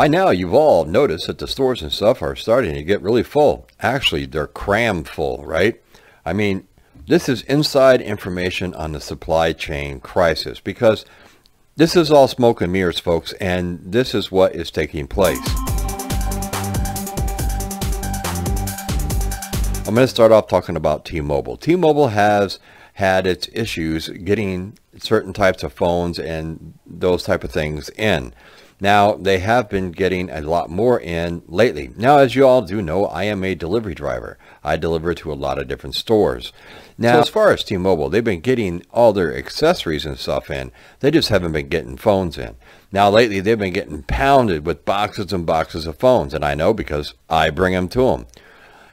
By now, you've all noticed that the stores and stuff are starting to get really full. Actually, they're crammed full, right? I mean, this is inside information on the supply chain crisis because this is all smoke and mirrors, folks, and this is what is taking place. I'm going to start off talking about T-Mobile. T-Mobile has had its issues getting certain types of phones and those type of things in. Now, they have been getting a lot more in lately. Now, as you all do know, I am a delivery driver. I deliver to a lot of different stores. Now, so as far as T-Mobile, they've been getting all their accessories and stuff in. They just haven't been getting phones in. Now, lately, they've been getting pounded with boxes and boxes of phones. And I know because I bring them to them.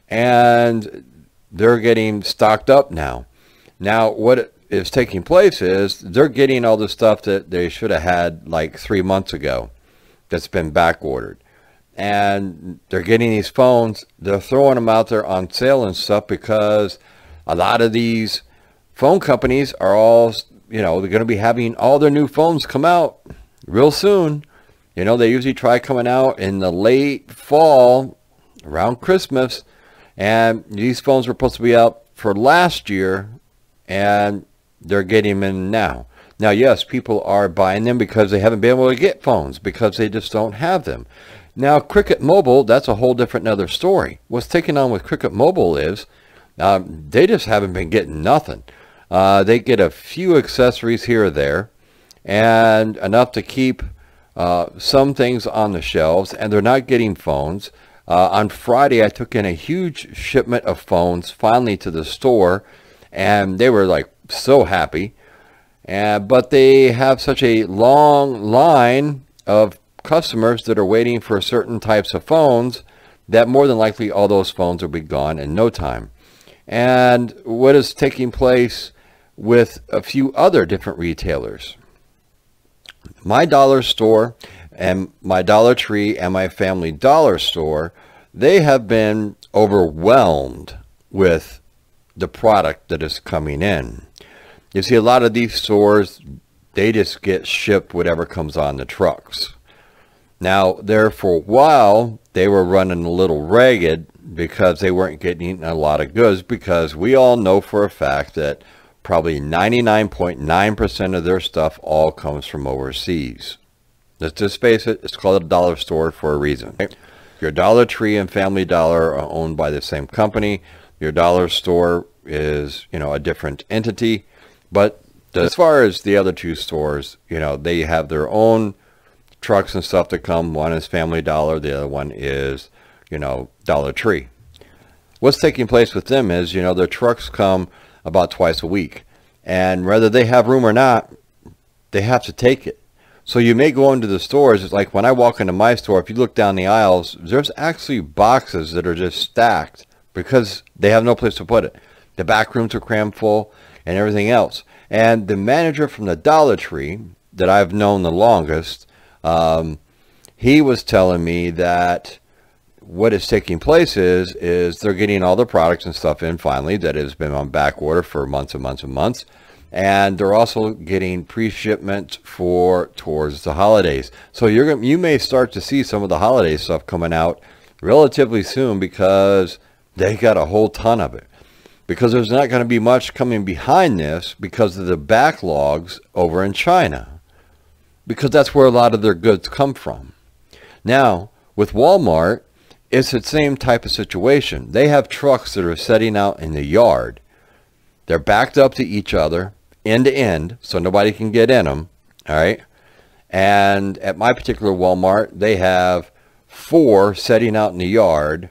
And they're getting stocked up now. Now, what is taking place is they're getting all the stuff that they should have had like three months ago that's been back ordered. And they're getting these phones, they're throwing them out there on sale and stuff because a lot of these phone companies are all, you know, they're going to be having all their new phones come out real soon. You know, they usually try coming out in the late fall around Christmas. And these phones were supposed to be out for last year and they're getting them in now. Now, yes, people are buying them because they haven't been able to get phones because they just don't have them. Now, Cricket Mobile, that's a whole different other story. What's taking on with Cricket Mobile is um, they just haven't been getting nothing. Uh, they get a few accessories here or there and enough to keep uh, some things on the shelves, and they're not getting phones. Uh, on Friday, I took in a huge shipment of phones finally to the store, and they were like so happy. Uh, but they have such a long line of customers that are waiting for certain types of phones that more than likely all those phones will be gone in no time. And what is taking place with a few other different retailers. My dollar store and my Dollar Tree and my Family Dollar store, they have been overwhelmed with the product that is coming in. You see, a lot of these stores, they just get shipped whatever comes on the trucks. Now, there for a while, they were running a little ragged because they weren't getting a lot of goods because we all know for a fact that probably 99.9% of their stuff all comes from overseas. Let's just face it, it's called a dollar store for a reason. Your Dollar Tree and Family Dollar are owned by the same company. Your dollar store is, you know, a different entity. But as far as the other two stores, you know, they have their own trucks and stuff that come. One is Family Dollar, the other one is, you know, Dollar Tree. What's taking place with them is, you know, their trucks come about twice a week. And whether they have room or not, they have to take it. So you may go into the stores, it's like when I walk into my store, if you look down the aisles, there's actually boxes that are just stacked because they have no place to put it. The back rooms are crammed full and everything else. And the manager from the Dollar Tree that I've known the longest, um, he was telling me that what is taking place is is they're getting all the products and stuff in finally that has been on back order for months and months and months. And they're also getting pre-shipment for towards the holidays. So you're you may start to see some of the holiday stuff coming out relatively soon because they got a whole ton of it because there's not going to be much coming behind this because of the backlogs over in China. Because that's where a lot of their goods come from. Now, with Walmart, it's the same type of situation. They have trucks that are setting out in the yard. They're backed up to each other, end to end, so nobody can get in them. All right. And at my particular Walmart, they have four setting out in the yard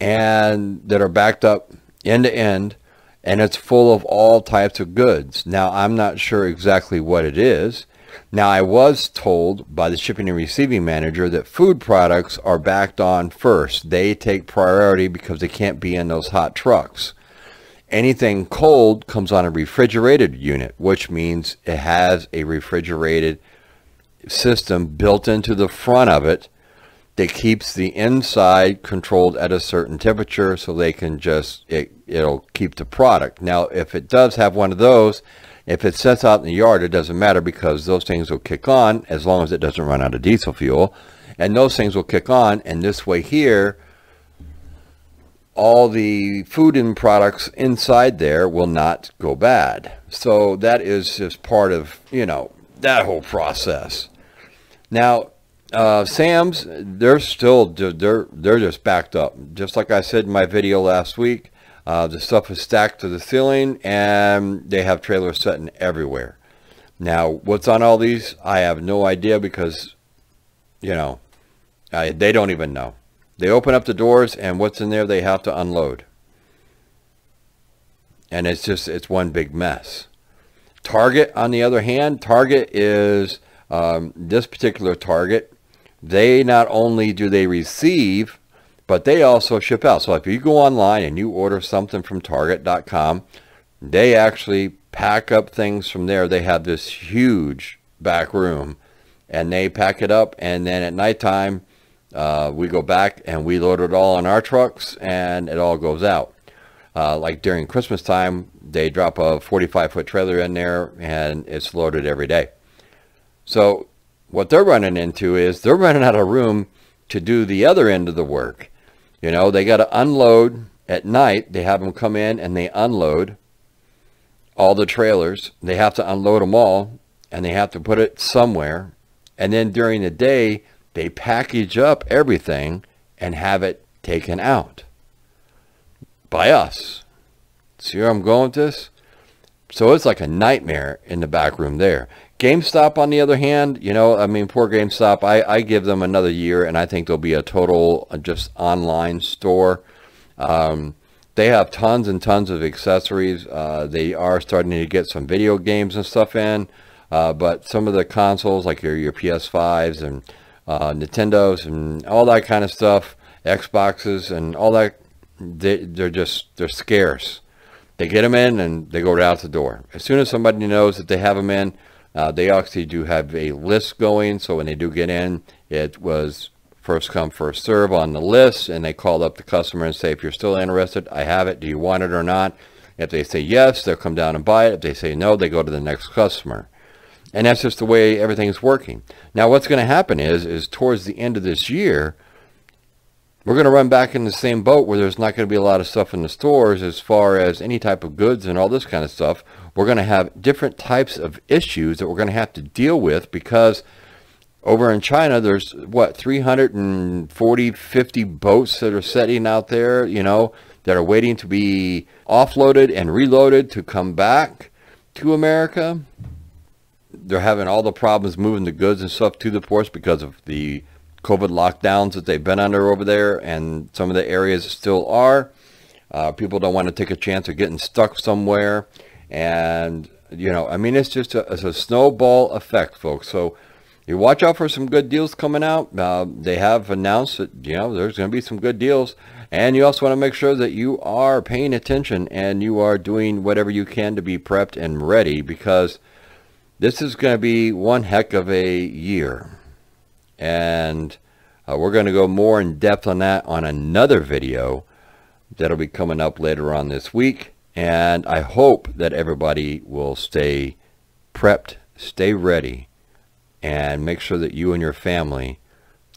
and that are backed up end to end, and it's full of all types of goods. Now, I'm not sure exactly what it is. Now, I was told by the shipping and receiving manager that food products are backed on first. They take priority because they can't be in those hot trucks. Anything cold comes on a refrigerated unit, which means it has a refrigerated system built into the front of it that keeps the inside controlled at a certain temperature so they can just, it, it'll keep the product. Now, if it does have one of those, if it sets out in the yard, it doesn't matter because those things will kick on as long as it doesn't run out of diesel fuel. and those things will kick on. And this way here, all the food and products inside there will not go bad. So that is just part of, you know, that whole process. Now, uh, Sam's, they're still, they're, they're just backed up. Just like I said in my video last week, uh, the stuff is stacked to the ceiling and they have trailers sitting everywhere. Now, what's on all these? I have no idea because, you know, I, they don't even know. They open up the doors and what's in there they have to unload. And it's just, it's one big mess. Target, on the other hand, Target is um, this particular Target. They not only do they receive, but they also ship out. So if you go online and you order something from Target.com, they actually pack up things from there. They have this huge back room and they pack it up and then at nighttime uh, we go back and we load it all on our trucks and it all goes out. Uh, like during Christmas time, they drop a 45 foot trailer in there and it's loaded every day. So what they're running into is they're running out of room to do the other end of the work. You know, they got to unload at night. They have them come in and they unload all the trailers. They have to unload them all and they have to put it somewhere. And then during the day, they package up everything and have it taken out by us. See where I'm going with this? So it's like a nightmare in the back room there. GameStop, on the other hand, you know, I mean, poor GameStop, I, I give them another year, and I think they'll be a total uh, just online store. Um, they have tons and tons of accessories. Uh, they are starting to get some video games and stuff in, uh, but some of the consoles, like your, your PS5s and uh, Nintendos and all that kind of stuff, Xboxes and all that. They, they're just they're scarce. They get them in and they go out the door. As soon as somebody knows that they have them in, uh, they actually do have a list going. So when they do get in, it was first come first serve on the list, and they call up the customer and say, if you're still interested, I have it. Do you want it or not? If they say yes, they'll come down and buy it. If they say no, they go to the next customer. And that's just the way everything's working. Now, what's going to happen is, is towards the end of this year, we're going to run back in the same boat where there's not going to be a lot of stuff in the stores as far as any type of goods and all this kind of stuff. We're going to have different types of issues that we're going to have to deal with because over in China, there's what 340, 50 boats that are sitting out there, you know, that are waiting to be offloaded and reloaded to come back to America they're having all the problems moving the goods and stuff to the ports because of the COVID lockdowns that they've been under over there, and some of the areas still are. Uh, people don't want to take a chance of getting stuck somewhere, and you know, I mean, it's just a, it's a snowball effect, folks. So you watch out for some good deals coming out. Uh, they have announced that you know there's going to be some good deals, and you also want to make sure that you are paying attention and you are doing whatever you can to be prepped and ready because this is going to be one heck of a year. And uh, we're going to go more in depth on that on another video that'll be coming up later on this week. And I hope that everybody will stay prepped, stay ready, and make sure that you and your family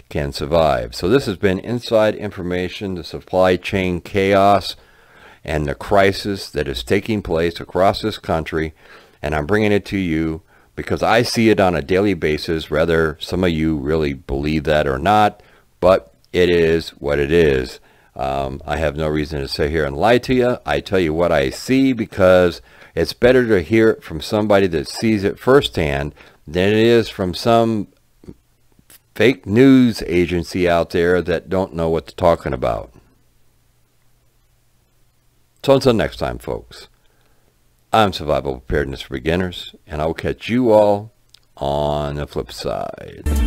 can survive. So this has been Inside Information, the supply chain chaos, and the crisis that is taking place across this country. And I'm bringing it to you because I see it on a daily basis, whether some of you really believe that or not, but it is what it is. Um, I have no reason to sit here and lie to you. I tell you what I see because it's better to hear it from somebody that sees it firsthand than it is from some fake news agency out there that don't know what they're talking about. So until next time, folks. I'm Survival Preparedness for Beginners, and I'll catch you all on the flip side.